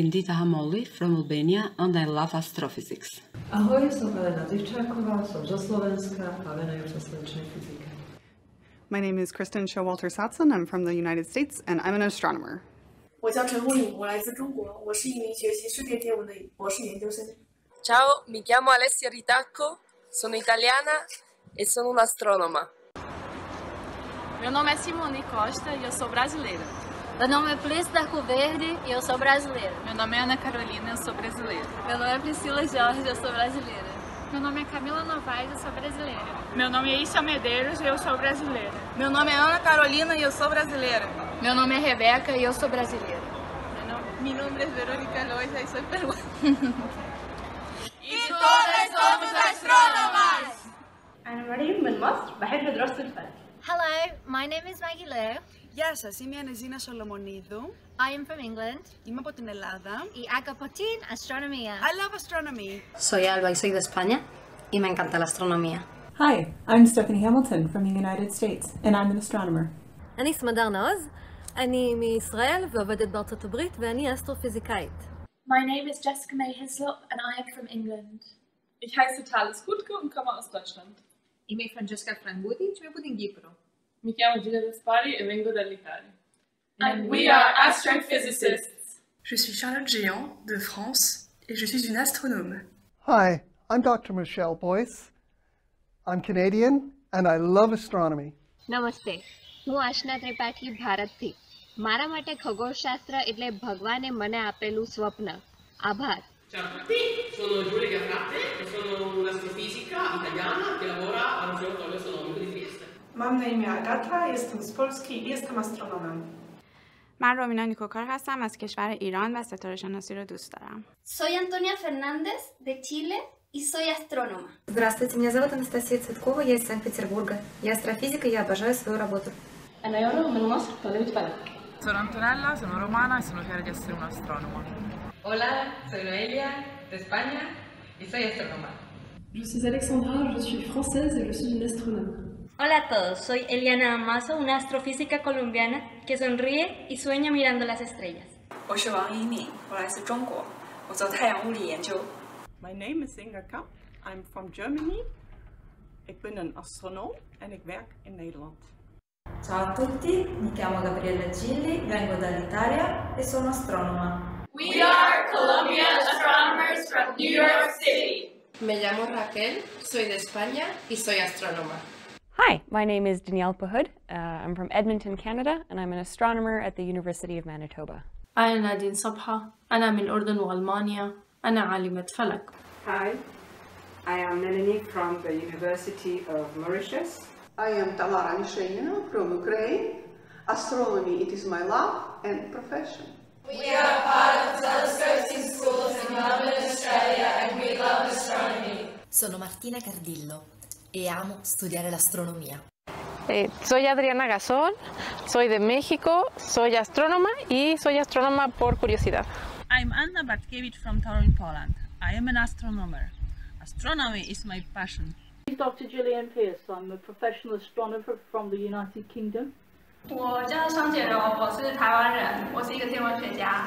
Tindita Hamoli from Albania and I love astrophysics. Ahoj, som Elena Dzifčáková, som zo Slovenska a venujem sa slnečnej fyzike. My name is Kristen Showalter Satson. I'm from the United States and I'm an astronomer. Ciao, mi chiamo Alessia Ritacco, sono italiana e sono un'astronoma. Meu nome é Simone Costa e eu sou brasileira. Meu nome é Plis Darcoverde e eu sou brasileira. Meu nome é Ana Carolina e eu sou brasileira. Meu nome é Priscila Jorge e eu sou brasileira. Meu nome é Camila Novaes e eu sou brasileira. Meu nome é Issa Medeiros e eu sou brasileira. Meu nome é Ana Carolina e eu sou brasileira. Meu nome é Rebeca e eu sou brasileira. Mi nombre es Verónica Loisa y soy peruana. y todas somos astrónomas. أنا مريم من مصر بحب دراسة الفلك. Hello, my name is Maggie Lou. Γεια σας, είμαι η Ανεζίνα Σολομονίδου. I am from England. Είμαι από την Ελλάδα. Y hago την astronomía. I love astronomy. Soy Alba y soy de España y me encanta la astronomía. Hi, I'm Stephanie Hamilton from the United States and I'm an astronomer. אני סמדר נעוז, אני מישראל ועובדת בארצות הברית ואני אסטרופיזיקאית. My name is Jessica May Hislop and I am from England. Ich heiße Thales Gutke und komme aus Deutschland. Είμαι η Francesca Franguti και είμαι από την Κύπρο. Mi chiamo Giulia Vespari e vengo dall'Italia. And we are astrophysicists. Je suis Charlotte Géant de France et je suis une astronome. Hi, I'm Dr. Michelle Boyce. I'm Canadian and I love astronomy. નમસ્તે હું આશના ત્રિપાઠી ભારતથી મારા માટે ખગોળશાસ્ત્ર એટલે ભગવાને મને આપેલું સ્વપ્ન આભાર Ciao a tutti, sono Giulia Gaffratte e sono un'astrofisica italiana che lavora all'Osservatorio Astronomico di Trieste. Mam na imię Agata, jestem z Polski i jestem astronomem. من رومینا نیکوکار هستم از کشور ایران و ستاره شناسی رو دوست دارم. Soy Antonia Fernández de Chile y soy astrónoma. Здравствуйте, меня зовут Анастасия Цветкова, я из Санкт-Петербурга. Я астрофизика и я обожаю свою работу. أنا يارا من مصر طالبة فلك. Sono Antonella, sono romana e sono fiera di essere un'astronoma. Hola, soy Noelia, de España y soy astrónoma. Je suis Alexandra, je suis française et je suis une astronome. Hola a todos, soy Eliana Amazo, una astrofísica colombiana que sonríe y sueña mirando las estrellas. My name is Inga Kamp, I'm from Germany. Ik ben een astronoom en ik werk in Nederland. Ciao a tutti, mi chiamo Gabriella Gilli, vengo dall'Italia e sono astronoma. We are Colombian astronomers from New York City. Me llamo Raquel, soy de España y soy astrónoma. Hi, my name is Danielle Pahud. Uh, I'm from Edmonton, Canada, and I'm an astronomer at the University of Manitoba. أنا نادين صبحة أنا من الأردن وألمانيا أنا عالمة فلك Hi, I am Melanie from the University of Mauritius. I am Tamara Mishenina from Ukraine. Astronomy, it is my love and profession. We are part of telescoping schools in Melbourne, Australia, and we love astronomy. Sono Martina Cardillo e amo studiare l'astronomia. Eh, soy Adriana Gasol, soy de México, soy astrónoma y soy astrónoma por curiosidad. I'm Anna Bartkiewicz from Toruń, Poland. I am an astronomer. Astronomy is my passion. Dr. Gillian Pierce. I'm a professional astronomer from the United Kingdom. 我叫张简柔，我是台湾人，我是一个天文学家。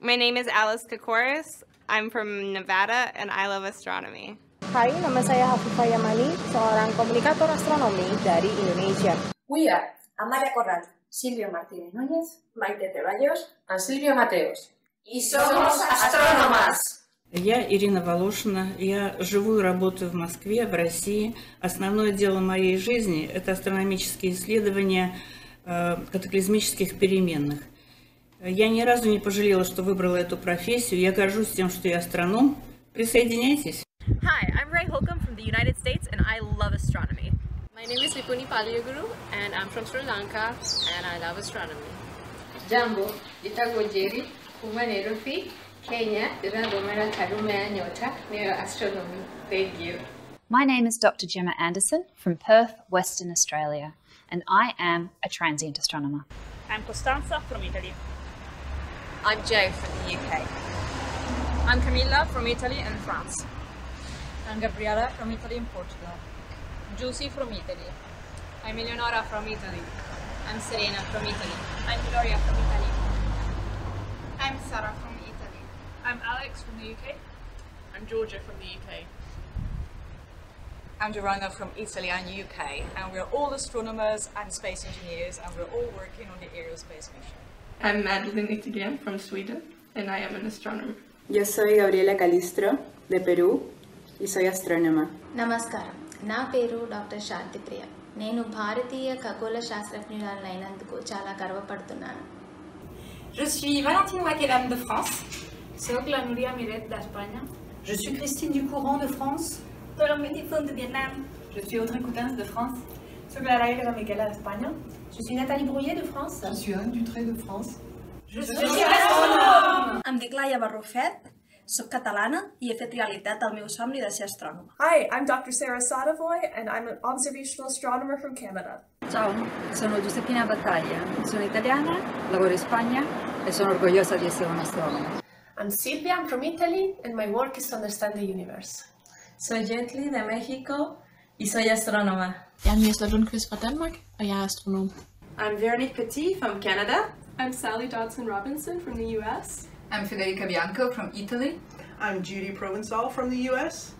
My name is Alice Kokoris. I'm from Nevada and I love astronomy. Hai, nama saya Hafifah Yamani, seorang komunikator astronomi dari Indonesia. We are Amalia Corral, Silvio Martínez Núñez, Maite Ceballos, and Silvio Mateos. Y somos astrónomas. Я Ирина Волошина, я живу и работаю в Москве, в России. Основное дело моей жизни – это астрономические исследования э, катаклизмических переменных. Я ни разу не пожалела, что выбрала эту профессию. Я горжусь тем, что я астроном. Присоединяйтесь. Hi, I'm Ray Holcomb from the United States and I love astronomy. My name is Vipuni Paliyaguru and I'm from Sri Lanka and I love astronomy. Jambo, Itagojeri, Kumanerufi, Kenya, Dinadomera Tarumea Nyota, Neo Astronomy. Thank you. My name is Dr. Gemma Anderson from Perth, Western Australia, and I am a transient astronomer. I'm Costanza from Italy. I'm Joe from the UK. I'm Camilla from Italy and France. I'm Gabriella from Italy and Portugal. Giusy from Italy. I'm Eleonora from Italy. I'm Serena from Italy. I'm Gloria from Italy. I'm I'm from Italy. I'm Alex from the UK. I'm Georgia from the UK. I'm Joanna from Italy and UK, and we're all astronomers and space engineers, and we're all working on the aerospace mission. I'm Madeline Itigian from Sweden, and I am an astronomer. Yo soy Gabriela Calistro, de Perú, y soy astrónoma. నమస్కారం నా పేరు doctor Shantipriya నేను భారతీయ ఖగోళ శాస్త్రజ్ఞురాలైనందుకు చాలా గర్వపడుతున్నాను Je suis Valentine Wakelam de France. Soy Clanuria Miret d'España. Je suis Christine Ducourant de France. Soy Métifon de Vietnam. Je suis Audrey Coutens de France. Soy Clara Aguilera Miquela d'Espagne. Je suis Nathalie Brouillet de France. Je suis Anne Dutré de France. Je suis astronome! Em dic Laia Barrufet, soc catalana i he fet realitat el meu somni de ser astrònoma. Hi, I'm Dr. Sarah Sadavoy and I'm an observational astronomer from Canada. Ciao, sono Giuseppina Battaglia, sono italiana, lavoro in Spagna e sono orgogliosa di essere un'astronoma. I'm Silvia, I'm from Italy and my work is to understand the universe. Soy Gently de México y soy astrónoma. Jeg er Niels Lundqvist fra Danmark, og jeg er astronom. I'm Veronique Petit from Canada. I'm Sally Dodson Robinson from the US. I'm Federica Bianco from Italy. I'm Judy Provencal from the US.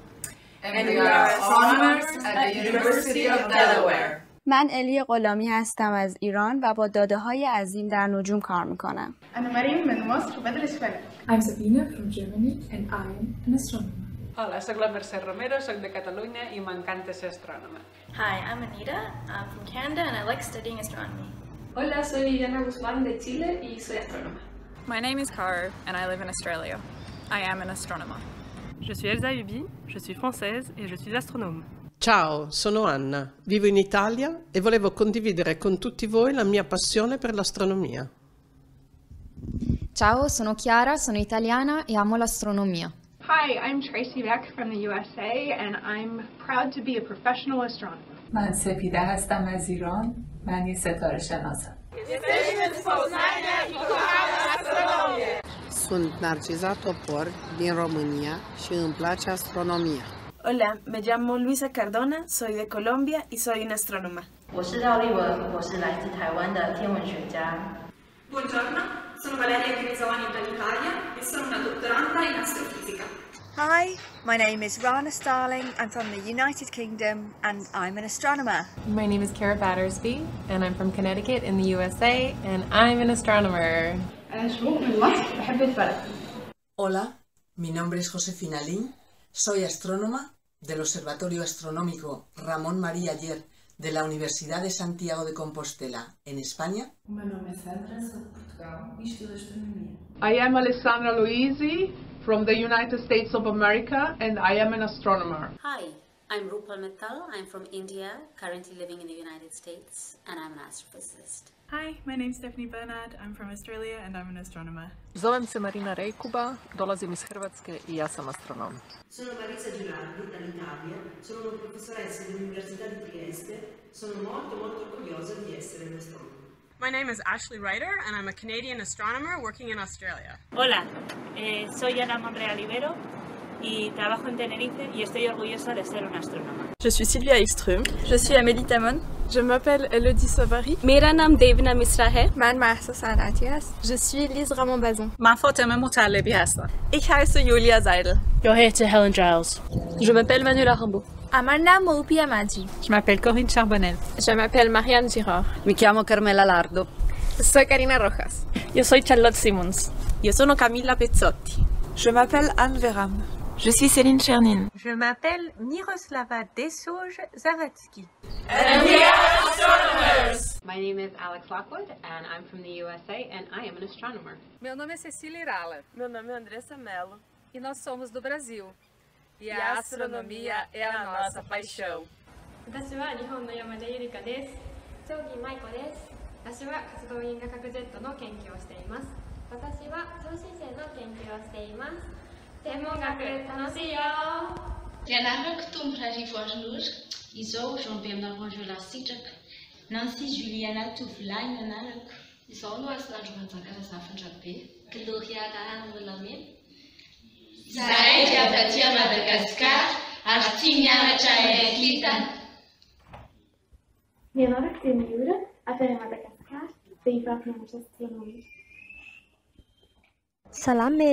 And, and we are astronomers at the University of Delaware. من الی غلامی هستم از ایران و با داده های عظیم در نجوم کار میکنم. أنا مريم من مصر بدرس فلك. I'm Sabina from Germany and I'm an astronomer. Hola, soy la Mercè Romero, Soy de Catalunya me encanta ser astrònoma. Hi, I'm Anita. I'm from Canada and I like studying astronomy. Hola, soy Liliana Guzmán de Chile y soy astrónoma. My name is Caro and I live in Australia. I am an astronomer. Je suis Elsa Hubi, je suis française et je suis astronome. Ciao, sono Anna, vivo in Italia e volevo condividere con tutti voi la mia passione per l'astronomia. Ciao, sono Chiara, sono italiana e amo l'astronomia. Hi, I'm Tracy Beck from the USA and I'm proud to be a professional astronomer. من سپیده هستم از ایران من یه ستاره شناسم Sunt Narcisa Topor din România și îmi place astronomia. Hola, me llamo Luisa Cardona, soy de Colombia y soy una astrónoma. Buongiorno, sono Valeria Grizoni dall'Italia e sono una dottoranda in astrofisica. Hi, my name is Rhaana Starling. I'm from the United Kingdom and I'm an astronomer. My name is Cara Battersby and I'm from Connecticut in the USA and I'm an astronomer. Hola, mi nombre es Josefina Lin, soy astrónoma del Observatorio Astronómico Ramón María Aller de la Universidad de Santiago de Compostela, en España. Meu nome é Sandra, sou de Portugal e estudo astronomia. I am Alessandra Aloisi from the United States of America and I am an astronomer. Hi, I'm Rupal Mittal. I'm from India, currently living in the United States, and I'm an astrophysicist. Hi, my name's Stephanie Bernard. I'm from Australia and I'm an astronomer. Zovem se Marina Rejkuba, dolazim iz Hrvatske i ja sam astronom. Sono Marisa Girardi dall'Italia, sono una professoressa dell'Università di Trieste, sono molto molto orgogliosa di essere un astronomo. My name is Ashley Ruiter and I'm a Canadian astronomer working in Australia. Hola, eh, soy Ana Monreal Ibero y trabajo en Tenerife y estoy orgullosa de ser una astrónoma. Je suis Sylvia Ekström. Je suis Amélie Tamon. Je m'appelle Elodie Savary. Mera naam Devna Misra hai. Man Mahsa Sanati. Je suis Liz Ramon Bazon. Man Fatima Mutalebi hastam. Ich heiße Julia Seidel. Yo heter Helen Giles. Je m'appelle Manuela Rambo. আমার নাম মৌপিয়া মাঝি Je m'appelle Corinne Charbonnel. Je m'appelle Marianne Girard. Mi chiamo Carmela Lardo. Soy Karina Rojas. Yo soy Charlotte Simmons. Yo sono Camilla Pezzotti. Je m'appelle Anne Veram. Je suis Céline Chernin. Je m'appelle Miroslava Desouge Zavatsky. And we are astronomers! My name is Alex Lockwood and I'm from the USA and I am an astronomer. Meu nome é Cecília Irala. Meu nome é Andressa Mello. E nós somos do Brasil. E a astronomia é a nossa paixão. 私は日本の山田ゆりかです。長木舞子です。私は活動因果核ジェットの研究をしています。私は超新星の研究をしています。天文学楽しいよ Kenarek Tom Rarivoirnur, Iso Jean Bernard Angela Sitek, Nancy Juliana Tuflain Nanarek. Iso no as na Johan Zakara Safan Jakbe. Gloria Gahan zahay ry avatia madagasikara ary tia mianatra akitana mianarako dia miora avy any madagasikara vehivavy mianatra astronomia salame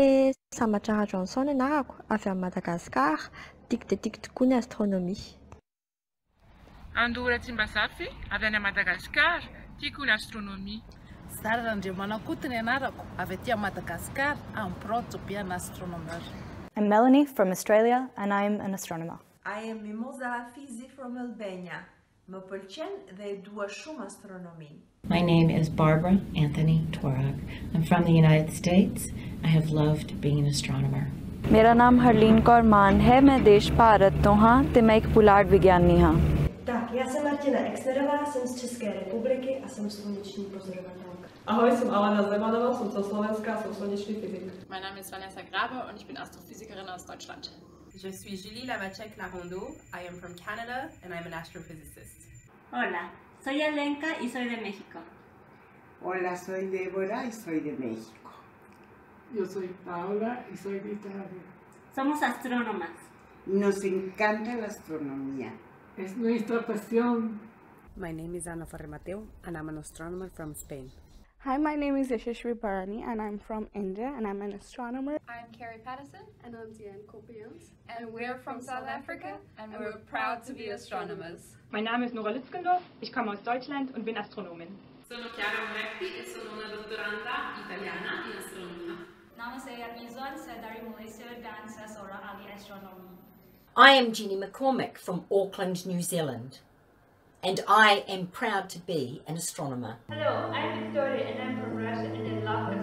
sambatra johnson anarako avy amin'ny madagasikara. Tiko dia tiko tokoa ny astronomia andora tsy mba zafy avy any madagasikara tiako ny astronomia I'm Melanie from Australia and I'm an astronomer. I am Mimoza Hafizi from Albania. Më. My name is Barbara Anthony Twarog. I'm from the United States. I have loved being an astronomer. मेरा नाम हरलीन कौर मान है मैं देश भारत तो हाँ ते मैं एक पुलाड़ विज्ञानी हाँ Tak, ja jsem Martina Exnerová, České republiky a jsem sluneční. Ahoj, jsem Alena Zemanová, jsem ze Slovenska, jsem sluneční fyzik. Mein Name ist Vanessa Grabe und ich bin Astrophysikerin aus Deutschland. Je suis Julie Lavachek Larondo. I am from Canada and I'm an astrophysicist. Hola, soy Alenka y soy de México. Hola, soy Débora y soy de México. Yo soy Paula y soy de Italia. Somos astrónomas. Nos encanta la astronomía. Es nuestra pasión. My name is Ana Farremateo and I'm an astronomer from Spain. Hi, my name is Yashashri Bharani and I'm from India and I'm an astronomer. I'm Carrie Patterson and I'm Diane Kopians. And we're from South Africa and we're proud to be astronomers. Mein Name ist Nora Lützgendorf, ich komme aus Deutschland und bin Astronomin. Sono Chiara Moretti e sono una dottoranda italiana in astronomia. Nama saya Mizwan, saya dari Malaysia dan saya seorang ahli astronomi. I am Jenny McCormick from Auckland, New Zealand, and I am proud to be an astronomer. Hello, I'm Victoria and I'm from Russia and I love